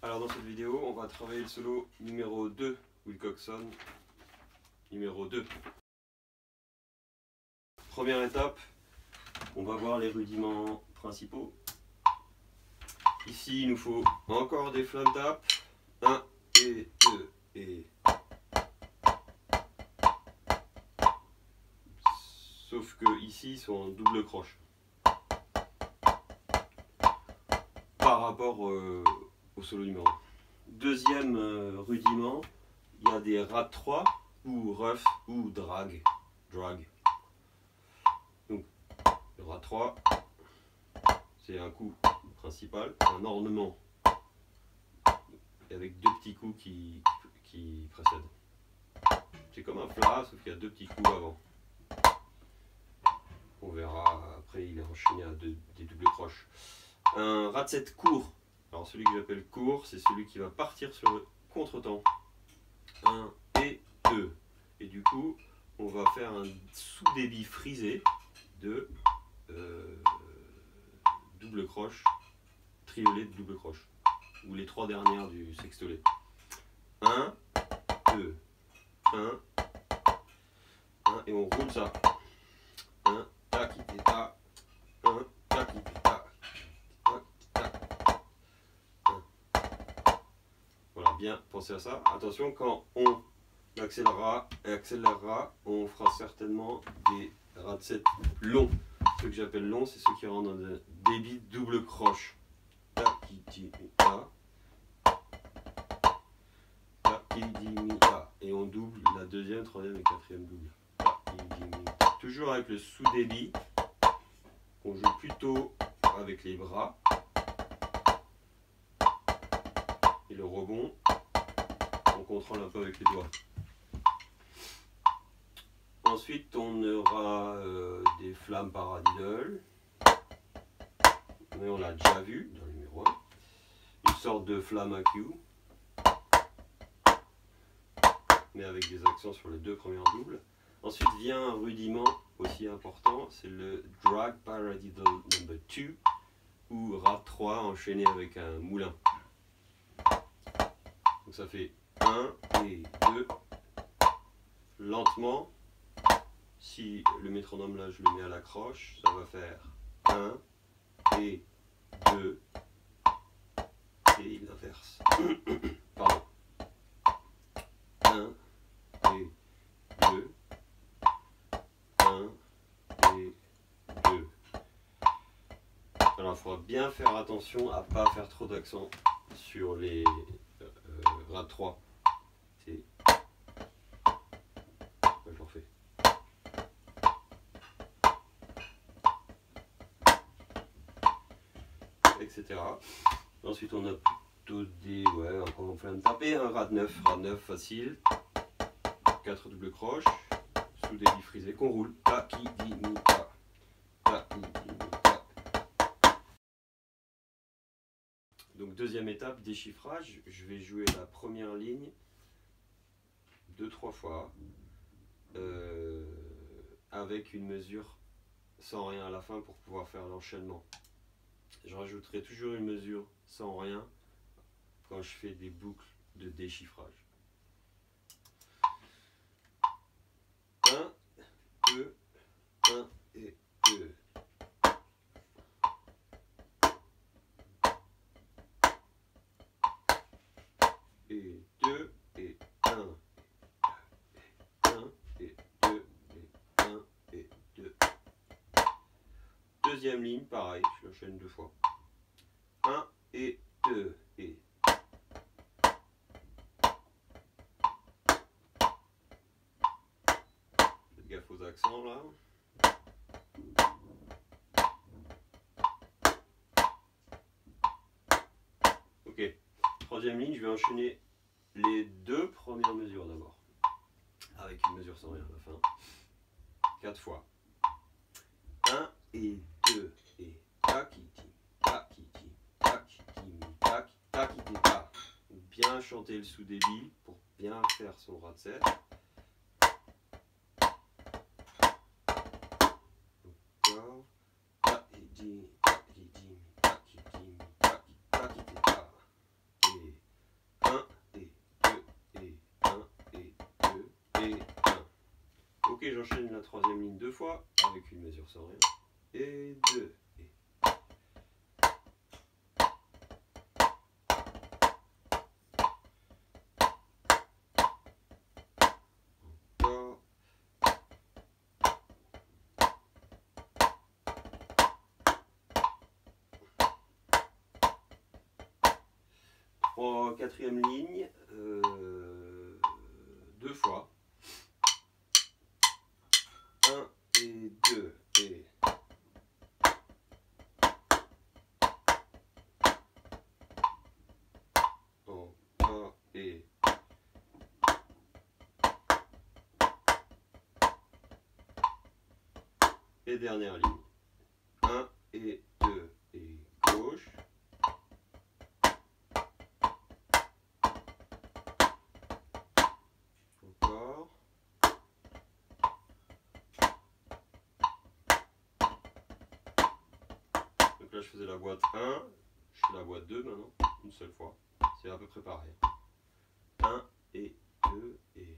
Alors dans cette vidéo, on va travailler le solo numéro 2, Wilcoxon numéro 2. Première étape, on va voir les rudiments principaux. Ici, il nous faut encore des flam tap. 1 et 2 et... Sauf que ici, ils sont en double croche. Par rapport euh, solo numéro 1. Deuxième euh, rudiment, il y a des rats 3 ou rough ou drag. Drag. Donc, le rat 3, c'est un coup principal, un ornement avec deux petits coups qui, qui précèdent. C'est comme un flat, sauf qu'il y a deux petits coups avant. On verra après, il est enchaîné à deux, des doubles croches. Un rat 7 court. Alors celui que j'appelle court, c'est celui qui va partir sur le contretemps. 1 et 2. Et du coup, on va faire un sous-débit frisé de euh, double croche, triolet de double croche, ou les trois dernières du sextolet. 1, 2, 1, 1, et on roule ça. 1, tac, ta, 1, bien penser à ça. Attention, quand on accélérera, accélérera on fera certainement des rats de 7 longs. Ceux que j'appelle longs, c'est ceux qui rentrent dans un débit double croche. Et on double la deuxième, troisième et quatrième double. Toujours avec le sous-débit. On joue plutôt avec les bras. Et le rebond, on contrôle un peu avec les doigts. Ensuite, on aura euh, des flammes paradiddle. Mais on l'a déjà vu dans le numéro 1. Une sorte de flamme à Q. Mais avec des accents sur les deux premières doubles. Ensuite vient un rudiment aussi important, c'est le drag paradiddle number 2 ou rat 3 enchaîné avec un moulin. Donc ça fait 1 et 2. Lentement. Si le métronome là, je le mets à la croche, ça va faire 1 et 2. Et il inverse. Pardon. 1 et 2. 1 et 2. Alors il faudra bien faire attention à ne pas faire trop d'accent sur les euh, euh 3. Ensuite, on a plutôt des. Ouais, encore en plein de taper. Un rad 9, rad 9 facile. 4 double croches. Sous des lits frisés qu'on roule. Donc, deuxième étape, déchiffrage. Je vais jouer la première ligne deux, trois fois. Euh, avec une mesure sans rien à la fin pour pouvoir faire l'enchaînement. Je rajouterai toujours une mesure sans rien quand je fais des boucles de déchiffrage. 1, 2, 1 et 2. Et 2 et 1. 1 et 2 et 1 et 2. Deuxième ligne, pareil, je l'enchaîne deux fois. 1 et 2 et Faites gaffe aux accents là. Ok, troisième ligne, je vais enchaîner les deux premières mesures d'abord. Avec une mesure sans rien à la fin. Quatre fois. 1 et 2 et takiti, bien chanter le sous-débit pour bien faire son rat de 7. Ok, j'enchaîne la troisième ligne deux fois avec une mesure sans rien. Et deux. Trois, quatrième ligne, euh, deux fois. Un et deux et encore et et dernière ligne. Un et deux et là je faisais la boîte 1, je fais la boîte 2 maintenant, une seule fois. C'est à peu près pareil. 1 et 2 et...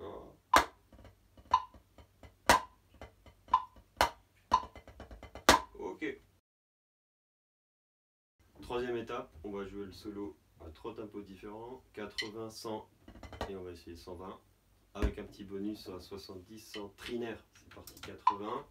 Encore. Ok. Troisième étape, on va jouer le solo à trois tempos différents, 80, 100 et on va essayer 120 avec un petit bonus à 70 sans trinaire. C'est parti, 80.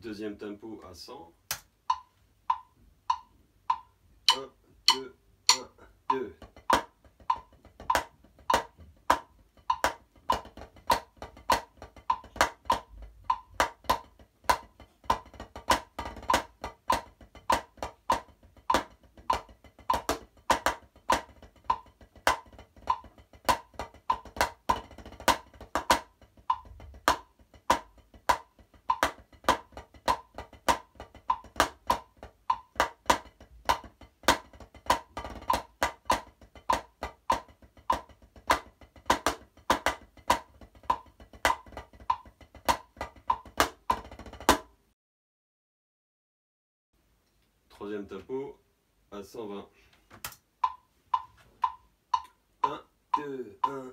Deuxième tempo à 100. Troisième tempo à 120. 1, 2, 1.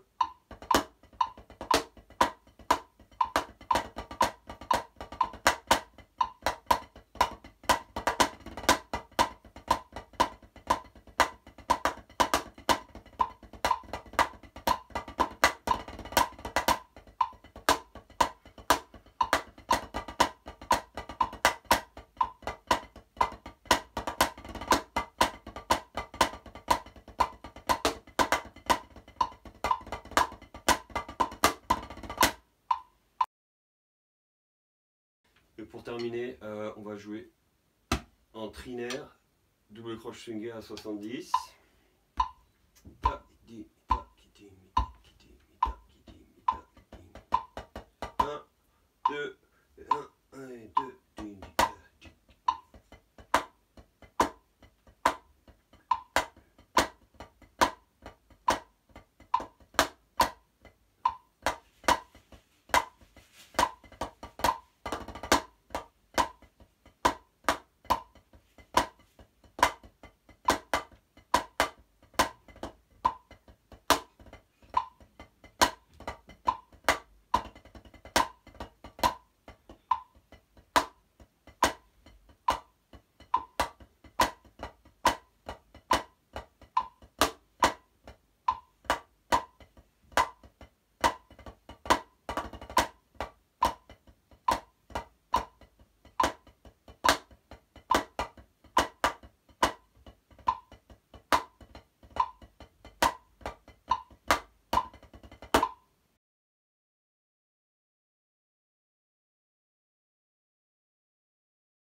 Et pour terminer, euh, on va jouer en trinaire, double croche swingé à 70.